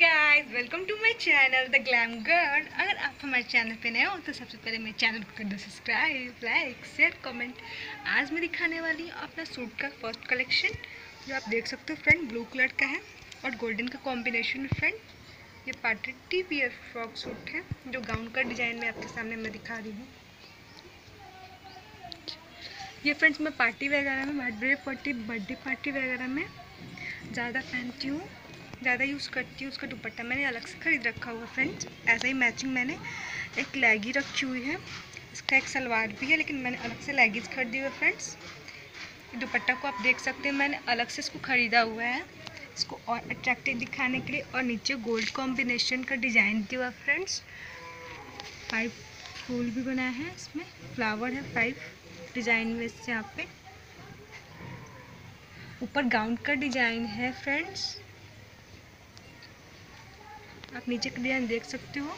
Guys welcome to my channel the glam girl अगर आप हमारे चैनल पे नए हो तो सबसे पहले मेरे चैनल को कर दो सब्सक्राइब लाइक शेयर कमेंट आज मैं दिखाने वाली हूँ अपना सूट का फ़र्स्ट कलेक्शन जो आप देख सकते हो फ्रेंड ब्लू कलर का है और गोल्डन का कॉम्बिनेशन है फ्रेंड ये पार्टी टी पी फ्रॉक सूट है, जो गाउन का डिज़ाइन में आपके सामने मैं दिखा रही हूँ। ये फ्रेंड्स मैं पार्टी वगैरह में बर्थडे पार्टी बर्थडे पार्टी वगैरह में ज़्यादा पहनती हूँ। ज़्यादा यूज़ करती हूँ, उसका दुपट्टा मैंने अलग से ख़रीद रखा हुआ फ्रेंड्स ऐसा ही मैचिंग मैंने एक लैगी रखी हुई है। इसका एक सलवार भी है, लेकिन मैंने अलग से लैगीज खरीदी हुई है फ्रेंड्स दुपट्टा को आप देख सकते हैं, मैंने अलग से इसको ख़रीदा हुआ है। इसको और अट्रैक्टिव दिखाने के लिए और नीचे गोल्ड कॉम्बिनेशन का डिज़ाइन दिया हुआ फ्रेंड्स फाइव फूल भी बनाया है इसमें फ्लावर है फाइव डिज़ाइन में इससे यहाँ पे। ऊपर गाउन का डिज़ाइन है फ्रेंड्स आप नीचे का डिज़ाइन देख सकते हो।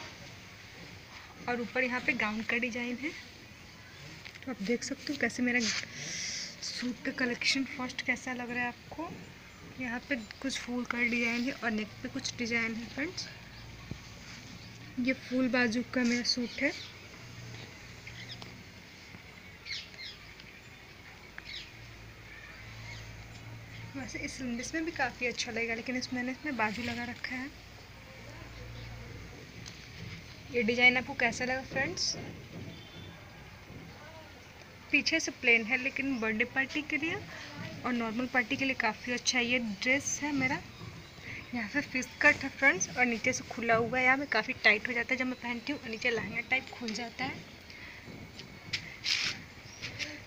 और ऊपर यहाँ पे गाउन का डिज़ाइन है। तो आप देख सकते हो कैसे मेरा सूट का कलेक्शन फ़र्स्ट कैसा लग रहा है आपको। यहाँ पे कुछ फूल का डिज़ाइन है और नेक पे कुछ डिज़ाइन है फ्रेंड्स ये फूल बाजू का मेरा सूट है। वैसे इस इसमें भी काफ़ी अच्छा लगेगा, लेकिन इसमें मैंने इसमें बाजू लगा रखा है। ये डिज़ाइन आपको कैसा लगा फ्रेंड्स पीछे से प्लेन है, लेकिन बर्थडे पार्टी के लिए और नॉर्मल पार्टी के लिए काफ़ी अच्छा है। ये ड्रेस है मेरा। यहाँ पे फिस कट है फ्रेंड्स और नीचे से खुला हुआ है। यहाँ पे काफ़ी टाइट हो जाता है जब मैं पहनती हूँ, और नीचे लहंगा टाइप खुल जाता है।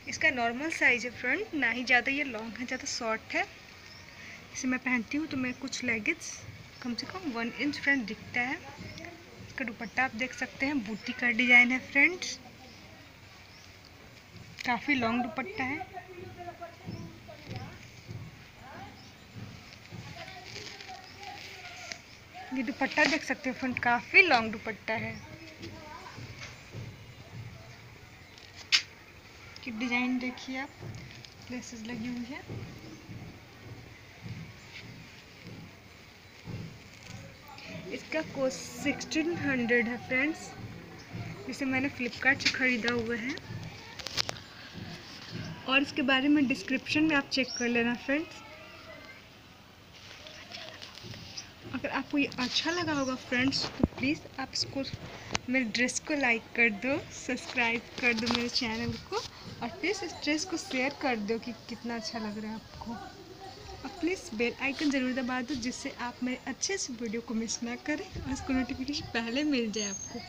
इसका नॉर्मल साइज़ है फ्रंट ना ही ज़्यादा, ये लॉन्ग है, ज़्यादा शॉर्ट है। इसे मैं पहनती हूँ तो मैं कुछ लेगिस कम से कम वन इंच फ्रंट दिखता है। इसका दुपट्टा आप देख सकते हैं। बूटी का डिज़ाइन है फ्रेंड्स। काफ़ी लॉन्ग दुपट्टा है। ये दुपट्टा देख सकते हो फ्रेंड काफ़ी लॉन्ग दुपट्टा है। डिज़ाइन देखिए आप, लेसेस लगी हुई है। इसका कोस्ट सिक्सटीन हंड्रेड है फ्रेंड्स जिसे मैंने फ्लिपकार्ट से ख़रीदा हुआ है। और इसके बारे में डिस्क्रिप्शन में आप चेक कर लेना फ्रेंड्स अगर आपको ये अच्छा लगा होगा फ्रेंड्स तो प्लीज़ आप इसको मेरे ड्रेस को लाइक कर दो सब्सक्राइब कर दो मेरे चैनल को, और प्लीज़ इस ड्रेस को शेयर कर दो कि कितना अच्छा लग रहा है आपको। प्लीज़ बेल आइकन ज़रूर दबा दो जिससे आप मेरे अच्छे से वीडियो को मिस ना करें और उसको नोटिफिकेशन पहले मिल जाए आपको।